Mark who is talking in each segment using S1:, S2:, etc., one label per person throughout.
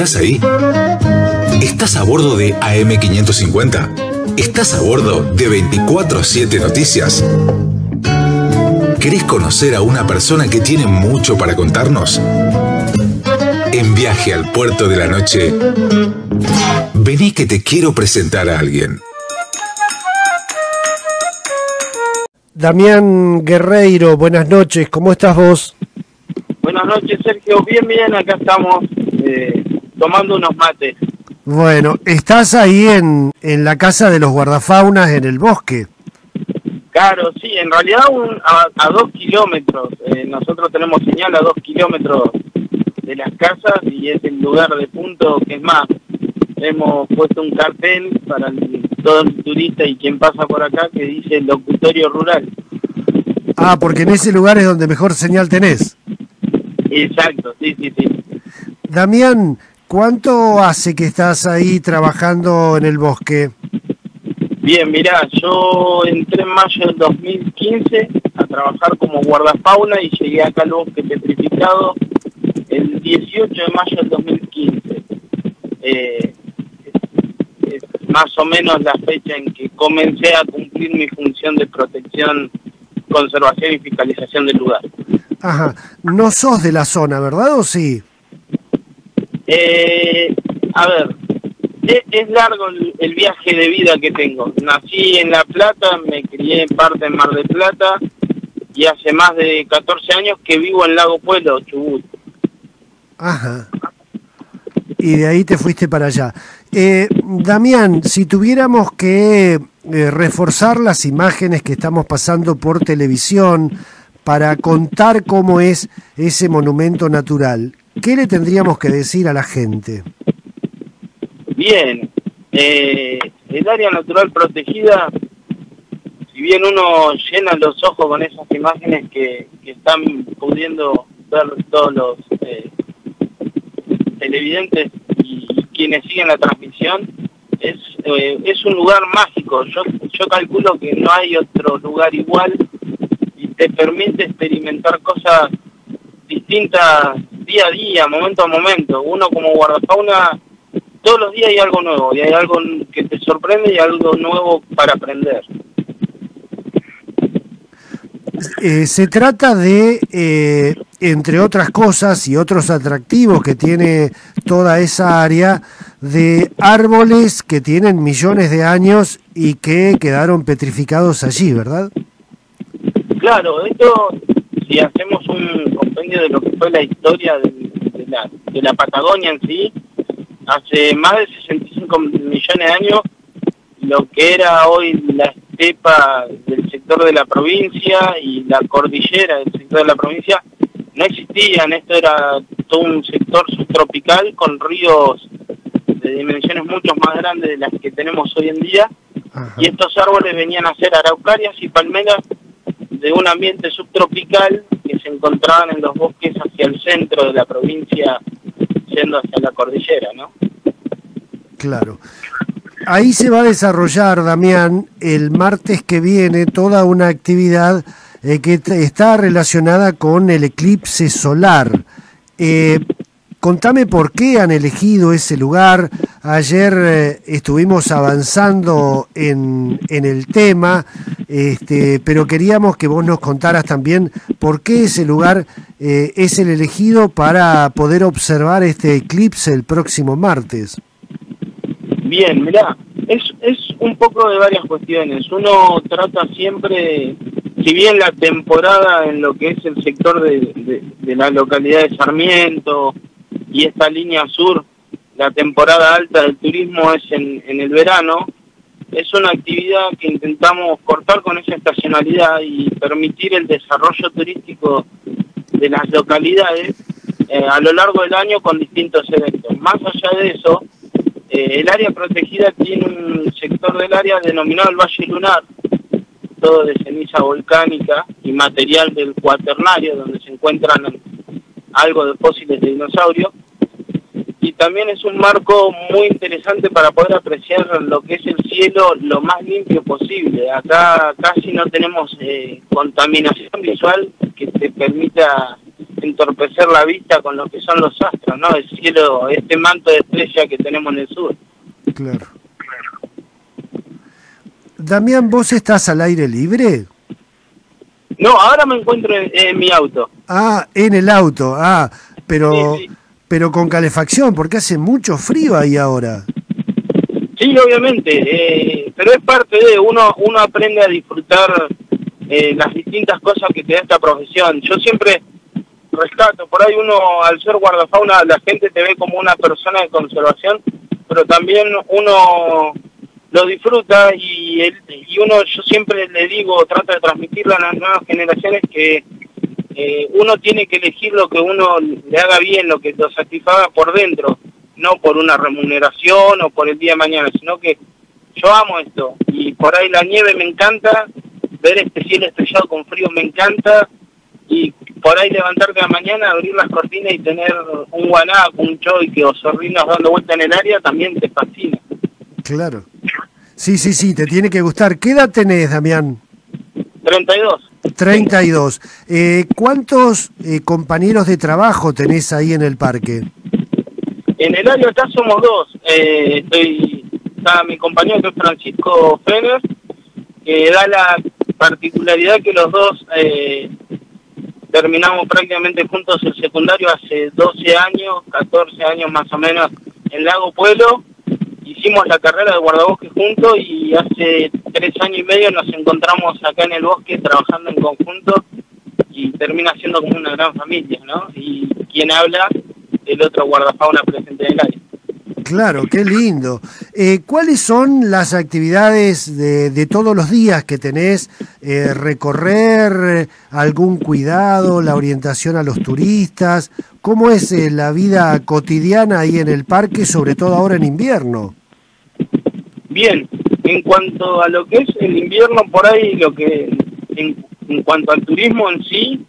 S1: ¿Estás ahí? ¿Estás a bordo de AM550? ¿Estás a bordo de 24-7 Noticias? ¿Querés conocer a una persona que tiene mucho para contarnos? En viaje al puerto de la noche, vení que te quiero presentar a alguien.
S2: Damián Guerreiro, buenas noches, ¿cómo estás vos?
S3: Buenas noches, Sergio. Bien, bien, acá estamos eh, tomando unos mates.
S2: Bueno, estás ahí en, en la casa de los guardafaunas en el bosque.
S3: Claro, sí, en realidad a, dos kilómetros. Eh, nosotros tenemos señal a dos kilómetros de las casas y es el lugar de punto que es más. Hemos puesto un cartel para todo el turista y quien pasa por acá que dice locutorio rural.
S2: Ah, porque en ese lugar es donde mejor señal tenés.
S3: Exacto, sí, sí, sí.
S2: Damián, ¿cuánto hace que estás ahí trabajando en el bosque?
S3: Bien, mirá, yo entré en mayo del 2015 a trabajar como guardafauna y llegué acá al bosque petrificado el 18 de mayo del 2015. Eh, es, más o menos la fecha en que comencé a cumplir mi función de protección, conservación y fiscalización del lugar.
S2: Ajá, no sos de la zona, ¿verdad o sí?
S3: Eh, a ver, es, largo el, viaje de vida que tengo. Nací en La Plata, me crié en parte en Mar del Plata y hace más de 14 años que vivo en Lago Pueblo, Chubut.
S2: Ajá. Y de ahí te fuiste para allá. Eh, Damián, si tuviéramos que eh, reforzar las imágenes que estamos pasando por televisión para contar cómo es ese monumento natural, ¿qué le tendríamos que decir a la gente?
S3: Bien, eh, el área natural protegida, si bien uno llena los ojos con esas imágenes que, están pudiendo ver todos los eh, televidentes y quienes siguen la transmisión, es, eh, es un lugar mágico. Yo, yo calculo que no hay otro lugar igual y te permite experimentar cosas distintas día a día, momento a momento. Uno como guardafauna todos los días hay algo nuevo y hay algo que te sorprende y algo nuevo para aprender.
S2: Eh, se trata de, eh, entre otras cosas y otros atractivos que tiene toda esa área, de árboles que tienen millones de años y que quedaron petrificados allí, ¿verdad?
S3: Claro, esto, si hacemos un compendio de lo que fue la historia de, la, de la Patagonia en sí, hace más de 65 millones de años, lo que era hoy la estepa del sector de la provincia y la cordillera del sector de la provincia no existían, esto era todo un sector subtropical con ríos de dimensiones mucho más grandes de las que tenemos hoy en día. Y estos árboles venían a ser araucarias y palmeras de un ambiente subtropical que se encontraban en los bosques hacia el centro de la provincia yendo hacia la cordillera, ¿no?
S2: Claro. Ahí se va a desarrollar, Damián, el martes que viene toda una actividad eh, que está relacionada con el eclipse solar. Eh, contame por qué han elegido ese lugar. Ayer eh, estuvimos avanzando en, en el tema, este, pero queríamos que vos nos contaras también por qué ese lugar es el elegido para poder observar este eclipse el próximo martes.
S3: Bien, mirá, es, es un poco de varias cuestiones. Uno trata siempre, si bien la temporada en lo que es el sector de, la localidad de Sarmiento y esta línea sur, la temporada alta del turismo es en, en el verano, es una actividad que intentamos cortar con esa estacionalidad y permitir el desarrollo turístico de las localidades eh, a lo largo del año con distintos eventos. Más allá de eso, eh, el área protegida tiene un sector del área denominado el Valle Lunar, todo de ceniza volcánica y material del cuaternario, donde se encuentran algo de fósiles de dinosaurio. Y también es un marco muy interesante para poder apreciar lo que es el cielo lo más limpio posible. Acá casi no tenemos eh, contaminación visual que te permita entorpecer la vista con lo que son los astros, ¿no? El cielo, este manto de estrella que tenemos en el sur.
S2: Claro. Damián, ¿vos estás al aire libre?
S3: No, ahora me encuentro en, mi auto.
S2: Ah, en el auto, ah, pero, pero con calefacción, porque hace mucho frío ahí ahora.
S3: Sí, obviamente, eh, pero es parte de uno, uno aprende a disfrutar eh, las distintas cosas que te da esta profesión. Yo siempre rescato, por ahí uno al ser guardafauna la gente te ve como una persona de conservación, pero también uno lo disfruta y, y uno, yo siempre le digo, trata de transmitirlo a las nuevas generaciones que eh, uno tiene que elegir lo que uno le haga bien, lo que lo satisfaga por dentro, no por una remuneración o por el día de mañana, sino que yo amo esto y por ahí la nieve me encanta, ver este cielo estrellado con frío me encanta y por ahí levantarte a la mañana, abrir las cortinas y tener un guanaco, un choique o zorrinos dando vuelta en el área también te fascina.
S2: Claro. Sí, sí, sí, te tiene que gustar. ¿Qué edad tenés, Damián?
S3: 32.
S2: 32. Eh, ¿Cuántos eh, compañeros de trabajo tenés ahí en el parque?
S3: En el área acá somos dos. Eh, estoy, está mi compañero que es Francisco Fener, que da la particularidad que los dos eh, terminamos prácticamente juntos el secundario hace 12 años, 14 años más o menos en Lago Pueblo hicimos la carrera de guardabosque juntos y hace tres años y medio nos encontramos acá en el bosque trabajando en conjunto y termina siendo como una gran familia, ¿no? Y quien habla, el otro guardafauna presente en el área.
S2: Claro, qué lindo. Eh, ¿Cuáles son las actividades de, todos los días que tenés? Eh, ¿Recorrer, algún cuidado, la orientación a los turistas? ¿Cómo es eh, la vida cotidiana ahí en el parque, sobre todo ahora en invierno?
S3: Bien, en cuanto a lo que es el invierno, por ahí lo que, en, cuanto al turismo en sí,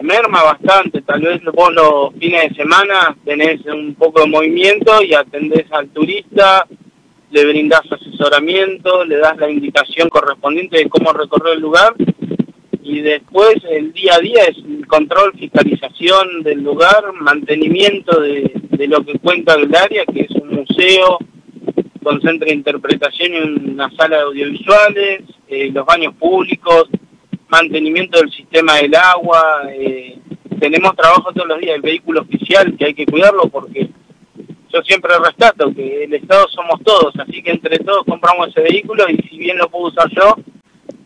S3: merma bastante. Tal vez vos los fines de semana tenés un poco de movimiento y atendés al turista, le brindás asesoramiento, le das la indicación correspondiente de cómo recorrer el lugar y después el día a día es control, fiscalización del lugar, mantenimiento de, de lo que cuenta el área, que es un museo, con centro de interpretación y una sala de audiovisuales, eh, los baños públicos, mantenimiento del sistema del agua, eh, tenemos trabajo todos los días, el vehículo oficial que hay que cuidarlo porque yo siempre rescato que el Estado somos todos, así que entre todos compramos ese vehículo y si bien lo puedo usar yo,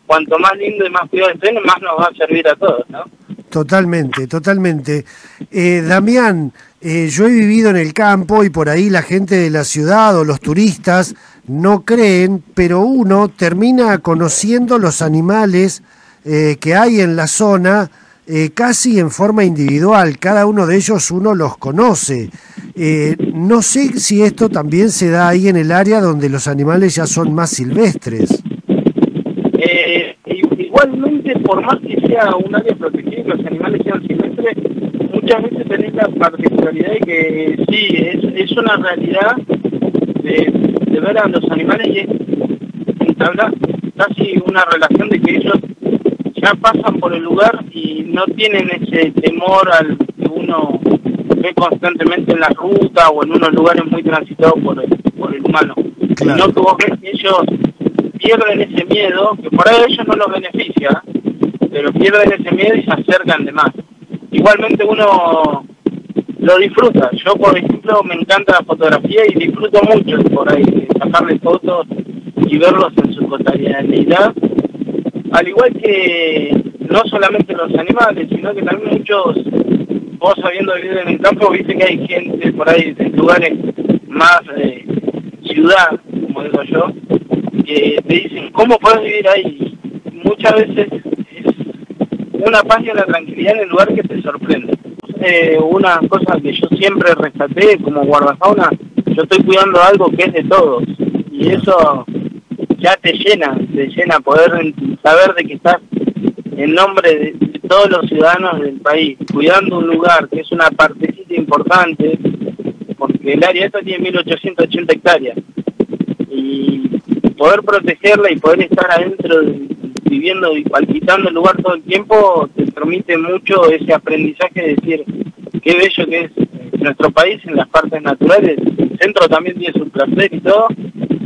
S3: cuanto más lindo y más cuidado estén, más nos va a servir a todos, ¿no?
S2: Totalmente, totalmente. Eh, Damián, eh, yo he vivido en el campo y por ahí la gente de la ciudad o los turistas no creen, pero uno termina conociendo los animales eh, que hay en la zona eh, casi en forma individual. Cada uno de ellos uno los conoce. no sé si esto también se da ahí en el área donde los animales ya son más silvestres.
S3: Igualmente, por más que sea un área protegida y los animales sean silvestres, muchas veces tenés la particularidad de que sí, es, una realidad de, ver a los animales y entablar casi una relación de que ellos ya pasan por el lugar y no tienen ese temor al que uno ve constantemente en la ruta o en unos lugares muy transitados por el, por el humano. Sino que vos ves que ellos pierden ese miedo, que por ahí ellos no los beneficia, pero pierden ese miedo y se acercan de más igualmente uno lo disfruta. Yo, por ejemplo, me encanta la fotografía y disfruto mucho por ahí sacarle fotos y verlos en su cotidianidad. Al igual que no solamente los animales, sino que también muchos, vos sabiendo vivir en el campo, viste que hay gente por ahí en lugares más de ciudad, como digo yo, que te dicen, ¿cómo puedes vivir ahí? Muchas veces una paz y una tranquilidad en el lugar que te sorprende. Eh, una cosa que yo siempre rescaté como guardafauna, yo estoy cuidando algo que es de todos y eso ya te llena, te llena poder saber de que estás en nombre de, todos los ciudadanos del país, cuidando un lugar que es una partecita importante, porque el área esta tiene 1880 hectáreas y poder protegerla y poder estar adentro de, viviendo y palpitando el lugar todo el tiempo, te permite mucho ese aprendizaje de decir qué bello que es nuestro país en las partes naturales. El centro también tiene su placer y todo,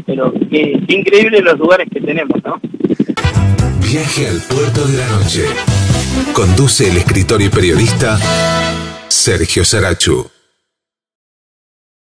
S3: pero qué, qué increíble los lugares que tenemos, ¿no?
S1: Viaje al puerto de la noche. Conduce el escritor y periodista Sergio Sarachu.